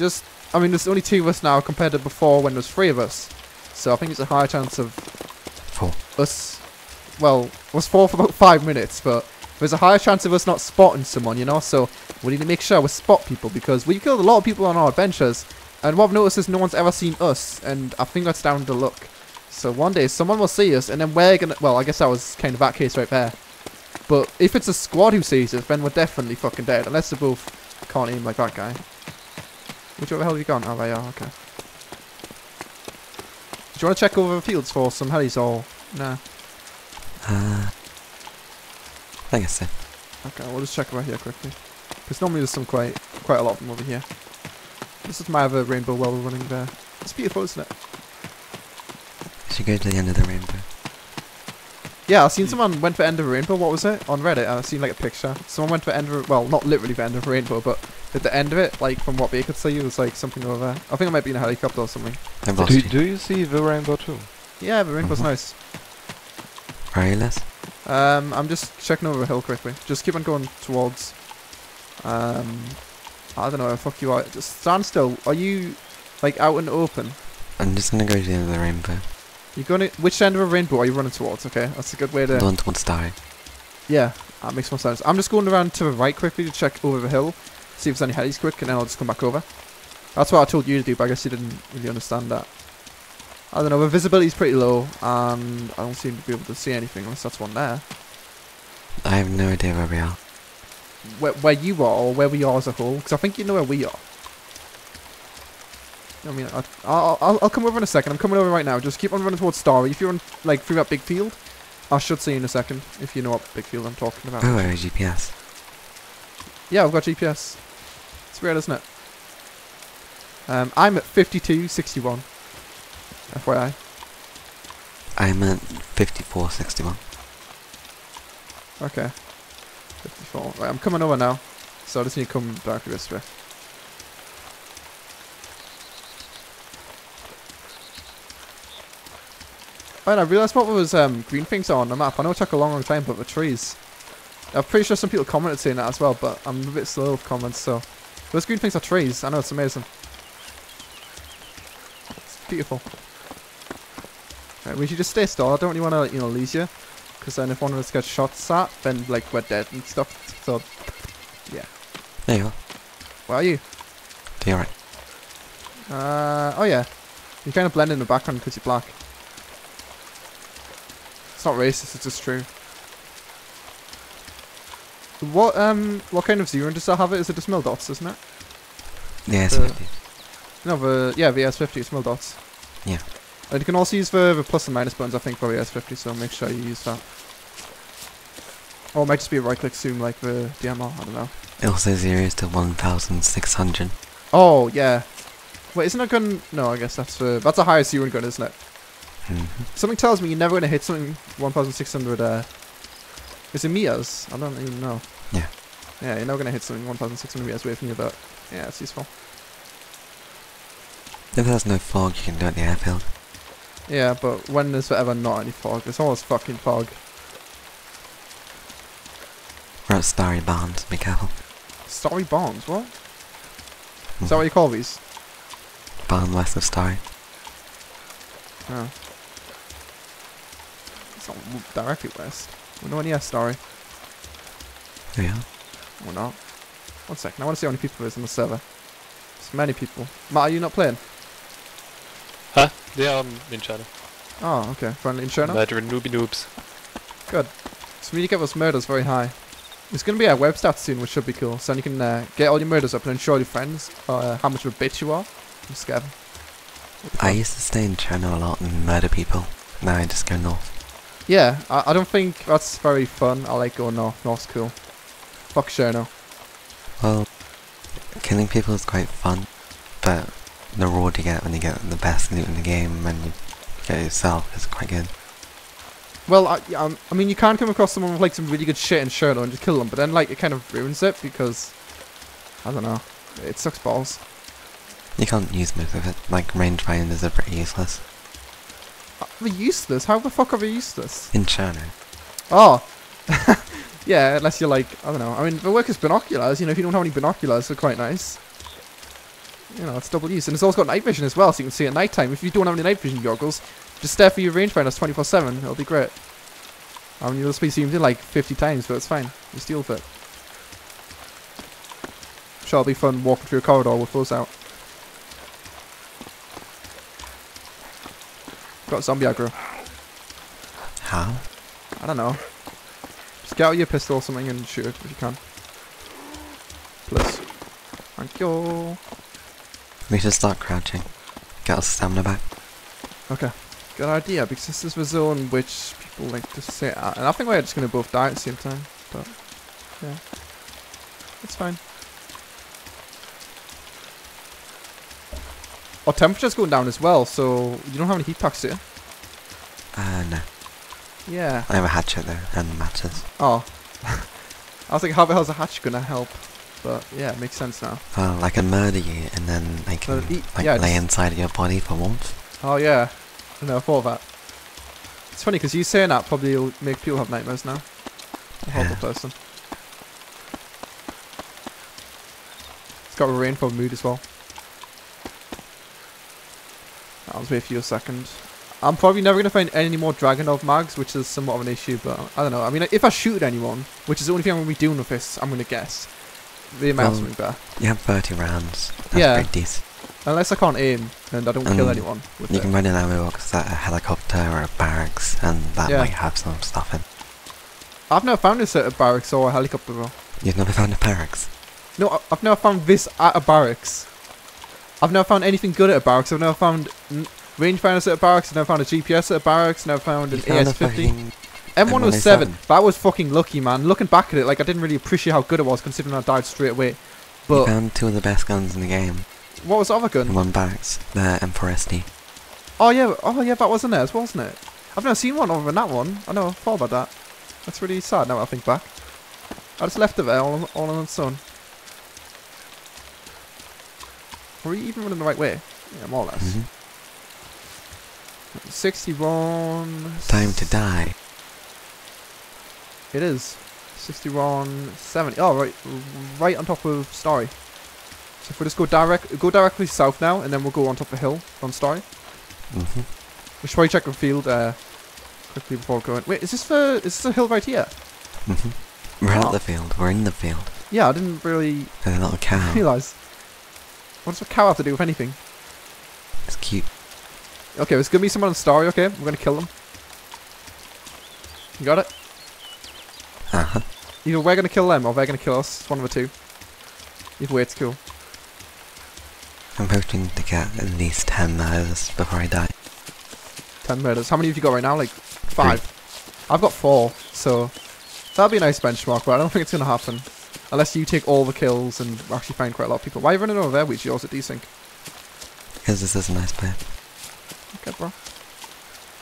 just, I mean, there's only two of us now compared to before when there was three of us. So I think it's a higher chance of Four. us, well, it was four for about five minutes, but there's a higher chance of us not spotting someone, you know? So we need to make sure we spot people because we've killed a lot of people on our adventures. And what I've noticed is no one's ever seen us, and I think that's down to luck. So one day someone will see us, and then we're gonna, well, I guess that was kind of that case right there. But if it's a squad who sees us, then we're definitely fucking dead, unless they both can't aim like that guy. Which way the hell have you gone? Oh, there you are, okay. Do you want to check over the fields for some helis or... Nah. Uh, I guess so. Okay, we'll just check over here quickly. Because normally there's some quite quite a lot of them over here. This is my other rainbow well we're running there. It's beautiful, isn't it? We should go to the end of the rainbow. Yeah, I've seen someone went for End of a Rainbow. What was it? On Reddit, I've seen like a picture. Someone went for End of a, well, not literally for End of a Rainbow, but at the end of it, like from what they could see, it was like something over there. I think it might be in a helicopter or something. Do, you. do you see the rainbow too? Yeah, the rainbow's Mhm. nice. Where are you, Les? Um, I'm just checking over the hill quickly. Just keep on going towards. Um, I don't know where the fuck you are. Just stand still. Are you like out in the open? I'm just gonna go to the end of the rainbow. You going to which end of a rainbow are you running towards? Okay, that's a good way to. The one towards Stary. Yeah, that makes more sense. I'm just going around to the right quickly to check over the hill, see if there's any helis quick, and then I'll just come back over. That's what I told you to do, but I guess you didn't really understand that. I don't know, the visibility's pretty low, and I don't seem to be able to see anything unless that's one there. I have no idea where we are. Where, where you are, or where we are as a whole, because I think you know where we are. I mean, I, I'll, I'll, I'll come over in a second. I'm coming over right now. Just keep on running towards Stary. If you're on, like, through that big field, I should see you in a second, if you know what big field I'm talking about. Oh, where is GPS? Yeah, I've got GPS. It's weird, isn't it? Um, I'm at 5261. FYI. I'm at 5461. Okay. 54. Right, I'm coming over now. So I just need to come directly this way. Oh, and I realised what was um, green things are on the map. I know it took a long, long time, but the trees. I'm pretty sure some people commented saying that as well, but I'm a bit slow with comments, so. Those green things are trees. I know, it's amazing. It's beautiful. Right, we should just stay still. I don't really want to, you know, lose you. Because then if one of us gets shot at, then, like, we're dead and stuff. So, yeah. There you are. where are you? To your right. Uh, oh yeah. You kind of blend in the background because you're black. It's not racist, it's just true. What, um, what kind of zero does that have it? Is it just mill dots, isn't it? The Uh, S50. No, the, yeah, the S50, it's mill dots. Yeah. And you can also use the, the plus and minus buttons, I think, for the S50, so make sure you use that. Or it might just be a right click zoom like the DMR, I don't know. It also zeros to 1600. Oh, yeah. Wait, isn't that gun... No, I guess that's the... That's a higher zero gun, isn't it? Hmm Something tells me you're never going to hit something 1600 uh Is it meters? I don't even know. Yeah. Yeah, you're never going to hit something 1600 meters away from you, but yeah, it's useful. If there's no fog, you can do it at the airfield. Yeah, but when there's ever not any fog, there's always fucking fog. We're at Stary Barns, be careful. Stary Barns, what? Is that Mhm. what you call these? Barn west of Stary. Oh. It's not directly west. We're nowhere near Stary. There we are. Not. One second, I want to see how many people there's on the server. There's many people. Matt, are you not playing? Huh? They are in China. Oh, okay. Friendly in China? Murdering newbie noobs. Good. So we need to get those murders very high. It's going to be a web stats soon, which should be cool. So then you can uh, get all your murders up and then show your friends uh, how much of a bitch you are. I'm scared. I used to stay in China a lot and murder people. Now I just go north. Yeah, I, I don't think that's very fun. I like going north. North's cool. Fuck Cherno. Well, killing people is quite fun, but the reward you get when you get the best loot in the game and you get it yourself is quite good. Well, I, um, I mean, you can come across someone with like some really good shit in Cherno and just kill them, but then like it kind of ruins it because I don't know. It sucks balls. You can't use most of it, like range rangefinders are pretty useless. They're useless. How the fuck are they useless? In China. Oh. yeah, unless you're like, I don't know. I mean, the work as binoculars. You know, if you don't have any binoculars, they're quite nice. you know, it's double use. And it's also got night vision as well, so you can see at night time. If you don't have any night vision goggles, just stare for your rangefinders 24 7. It'll be great. I mean, you'll be zoomed in like 50 times, but it's fine. You steal it. Sure, it'll be fun walking through a corridor with those out. Got zombie aggro. How? I don't know. Just get out your pistol or something and shoot it if you can. Please. Thank you. We should start crouching. Get our stamina back. Okay. Good idea, because this is the zone which people like to sit at. And I think we're just going to both die at the same time. But, yeah. It's fine. Our temperature's going down as well, so you don't have any heat packs here. Uh, no. Yeah. I have a hatchet though, and matches. Oh. I was like, how the hell's a hatch going to help? But, yeah, it makes sense now. Well, I can murder you, and then I can eat- like yeah, lay inside of your body for warmth. Oh yeah, I never thought of that. It's funny because you saying that probably will make people have nightmares now. A horrible Yeah. person. It's got a rainfall mood as well. I'll just wait for you a second. I'm probably never gonna find any more Dragunov mags, which is somewhat of an issue, but I don't know. I mean, if I shoot anyone, which is the only thing I'm gonna be doing with this, I'm gonna guess. They might have Well, something better. You have 30 rounds. That's Yeah. pretty decent. Unless I can't aim and I don't kill Um, anyone with You it. can run an ammo box at a helicopter or a barracks, and that Yeah. might have some stuff in. I've never found this at a barracks or a helicopter though. You've never found a barracks. No, I've never found this at a barracks. I've never found anything good at a barracks. I've never found rangefinders at a barracks. Never found a GPS at a barracks. Never found an found a AS-50. M107. M107. That was fucking lucky, man. Looking back at it, like I didn't really appreciate how good it was, considering I died straight away. you But found two of the best guns in the game what was the other in gun? one barracks. The M4SD. Oh yeah, oh yeah, that wasn't theirs, wasn't it? I've never seen one other than that one. I never thought about that. That's really sad now I think back. I just left it there all on, all on its own. Were we even running the right way? Yeah, more or less. Mm-hmm. Mhm. 61. Time to die. It is. 61, 70. Oh, right, right on top of Stary. So if we just go direct, go directly south now, and then we'll go on top of the hill on Stary. hmm We should probably check the field uh, quickly before going. Wait, is this the is this a hill right here? hmm We're Oh. at the field. We're in the field. Yeah, I didn't really There's a little cow. realise. What does a cow have to do with anything? It's cute. Okay, there's gonna be someone on Stary. Okay, we're gonna kill them. You got it. Uh huh. Either we're gonna kill them or they're gonna kill us. It's one of the two. Either way, it's cool. I'm hoping to get at least 10 murders before I die. Ten murders. How many have you got right now? Like five. I've got four, so that'll be a nice benchmark. But I don't think it's gonna happen unless you take all the kills and actually find quite a lot of people. Why are you running over there? Or is it desync? Because this is a nice place. Okay, bro.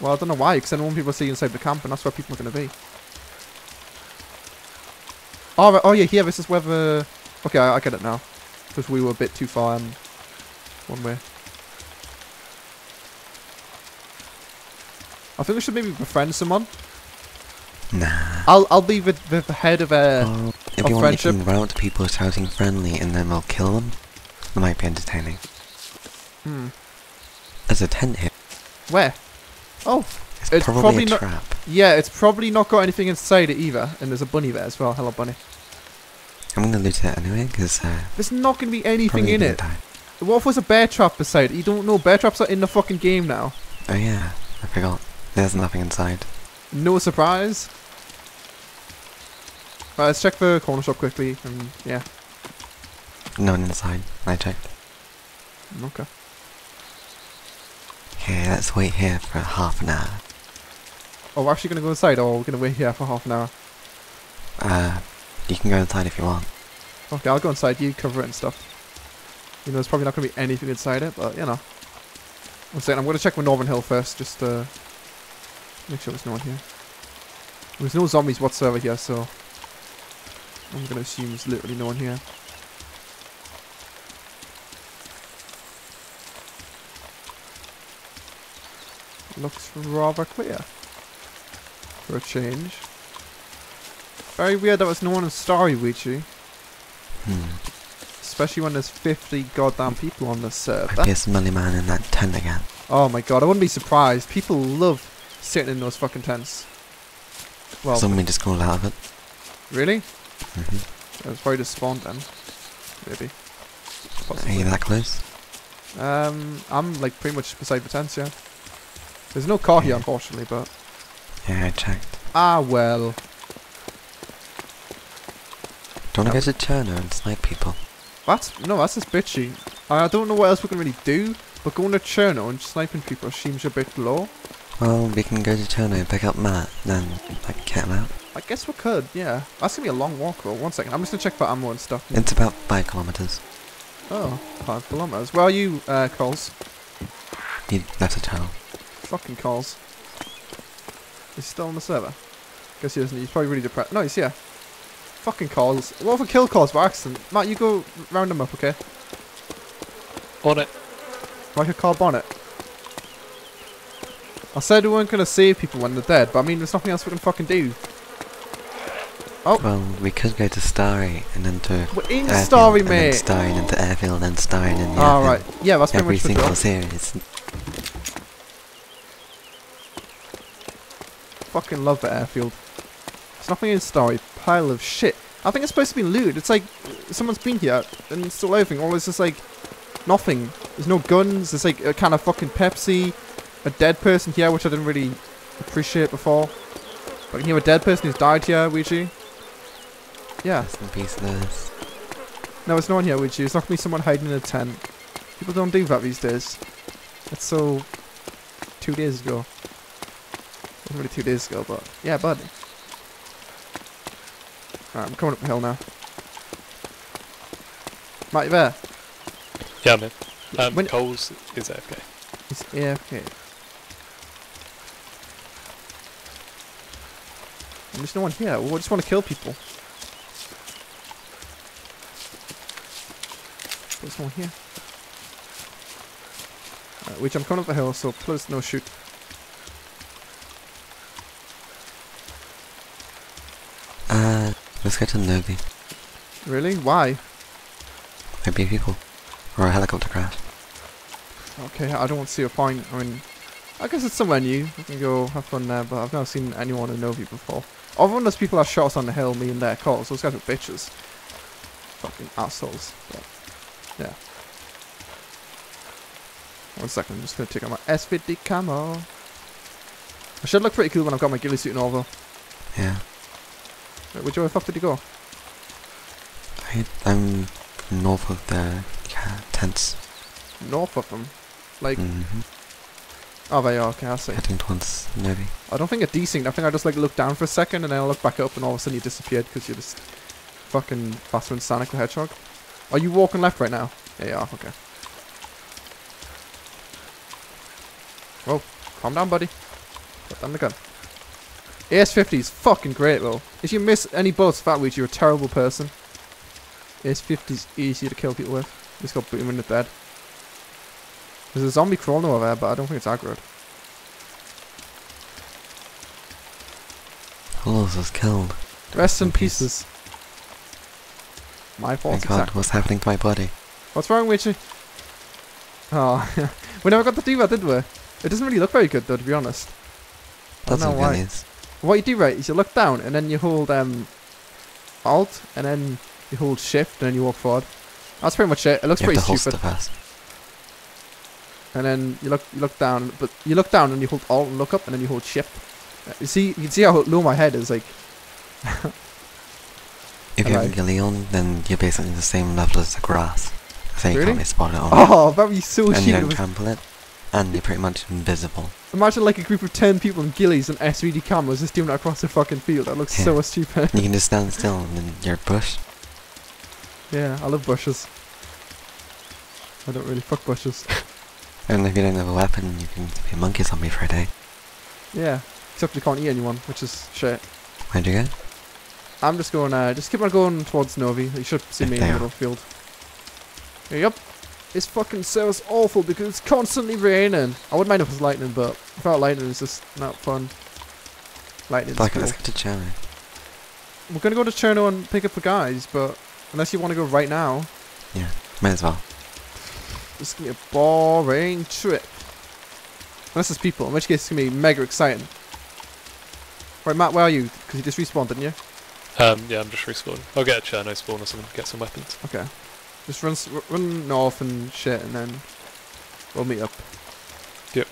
Well, I don't know why, because I don't people to see inside the camp, and that's where people are going to be. Oh, right, oh yeah, here, this is where the... Okay, I, I get it now. Because we were a bit too far um, one way. I think we should maybe befriend someone. Nah. I'll I'll be the, the, the head of a... Well, if of you want, you friendship. run up to people shouting friendly and then we'll kill them. It might be entertaining. Hmm. There's a tent here. Where? Oh, It's, It's probably, probably a not- trap. yeah, it's probably not got anything inside it either. And there's a bunny there as well. Hello, bunny. I'm gonna loot it anyway, because uh, There's not going to be anything in it. die. What if there's a bear trap beside it? You don't know bear traps are in the fucking game now. Oh yeah, I forgot. There's nothing inside. No surprise. Right, let's check the corner shop quickly, and yeah, No one inside. I checked. okay. Okay, let's wait here for half an hour. Oh, we're actually gonna go inside, or we're gonna wait here for half an hour. Uh, you can go inside if you want. Okay, I'll go inside. You cover it and stuff. You know, there's probably not gonna be anything inside it, but you know. One second, I'm gonna check with Northern Hill first, just to make sure there's no one here. There's no zombies whatsoever here, so I'm gonna assume there's literally no one here. Looks rather clear. For a change. Very weird that was no one in Stary Weegeeh. Hmm. especially when there's 50 goddamn people on this server. Might be a smelly man in that tent again. Oh my god, I wouldn't be surprised. People love sitting in those fucking tents. Well, Somebody just crawled out of it. really? hmm It was probably just spawned then. Maybe. Are you that close? Um, I'm like pretty much beside the tents, yeah. There's no car here, unfortunately, but Yeah, I checked. ah well. Don't to go to Cherno and snipe people. That's no, that's just bitchy. I don't know what else we can really do, but going to Cherno and sniping people seems a bit low. Well, we can go to Cherno, and pick up Matt, then like get him out. I guess we could, yeah. That's gonna be a long walk though. One second, I'm just gonna check for ammo and stuff. It's about five kilometers. Oh, five kilometers. Where are you, uh, calls? He left the channel. Fucking calls. He's still on the server? Guess he isn't. He's probably really depressed. No, he's here. Fucking calls. What if I kill calls by accident? Matt, you go round them up, okay? On it. Like a car bonnet. I said we weren't gonna save people when they're dead, but I mean, there's nothing else we can fucking do. Oh. Well, we could go to Stary and then to We're in Airfield, Stary, and then mate. Stary and then to Airfield and then Stary and then yeah, Alright. Yeah, that's pretty every much the single drill. series. Fucking love the airfield. There's nothing in Stary. Pile of shit. I think it's supposed to be looted. It's like someone's been here and still everything. All this just like nothing. There's no guns. There's like a kind of fucking Pepsi. A dead person here, which I didn't really appreciate before. But I can hear a dead person who's died here, Weegeeh. Yeah. Rest in peace, Lewis. No, it's no one here, Weegeeh. It's not gonna be someone hiding in a tent. People don't do that these days. It's so. Two days ago. Wasn't two days ago, but yeah, bud. Alright, I'm coming up the hill now. Matt, you there? Yeah, man. Um, When- Coles is AFK. He's AFK. There's no one here. We just want to kill people. There's no one here. Alright, which I'm coming up the hill, so please no shoot. Let's go to Novi. Really? Why? Maybe people. Or a helicopter crash. Okay, I don't see a point. I mean, I guess it's somewhere new. We can go have fun there, but I've never seen anyone in Novi before. Everyone those people have shots on the hill, me and their calls. Those guys are bitches. Fucking assholes. But, yeah. One second, I'm just gonna take out my S50 camo. I should look pretty cool when I've got my ghillie suit and all though. Yeah. Which way the fuck did you go? I, I'm north of the tents. North of them. Like, hmm oh, they are. Okay, I see. Heading towards Novi. I don't think it desync. I think I just like looked down for a second and then I looked back up and all of a sudden you disappeared because you're just fucking faster than Sonic the Hedgehog. Are you walking left right now? Yeah, you are. Okay. Whoa, calm down, buddy. Put down the gun. AS-50 is fucking great, though. If you miss any bullets that week, you're a terrible person. AS-50 is easy to kill people with. Just got him in the bed. There's a zombie crawling over there, but I don't think it's aggroed. Hulls was killed. Rest in in pieces. My My fault. god, what's happening to my body? What's wrong with you? Oh, we never got to do that, did we? It doesn't really look very good, though, to be honest. That's know what why. is. What you do right is you look down and then you hold um, Alt and then you hold Shift and then you walk forward. That's pretty much it. It looks You pretty stupid. And then you look you look down, but you look down and you hold Alt and look up and then you hold Shift. Uh, You see, you can see how low my head is. Like, If you have a Alright. ghillie on, then you're basically the same level as the grass. So you Really? can't really spot it on. oh, that would be so and you shit. don't trample it. And they're pretty much invisible. Imagine like a group of ten people in ghillies and SVD cameras just doing that across the fucking field. That looks Yeah. so stupid. You can just stand still and then you're bush. yeah, I love bushes. I don't really fuck bushes. And if you don't have a weapon, you can be a monkey zombie for a day. yeah, except you can't eat anyone, which is shit. Where'd you go? I'm just going, uh, just keep on going towards Novi. You should see me in the middle field. Yep. This fucking server's awful because it's constantly raining. I wouldn't mind if it was lightning, but without lightning, it's just not fun. Lightning's Fuck cool. let's get to Cherno. We're gonna go to Cherno and pick up the guys, but unless you want to go right now, Yeah, may as well. This is gonna be a boring trip. Unless there's people, in which case it's gonna be mega exciting. Right, Matt, where are you? Because you just respawned, didn't you? Um, yeah, I'm just respawning. I'll get a Cherno spawn or something, get some weapons. Okay. Just run, run north and shit, and then we'll meet up. Yep.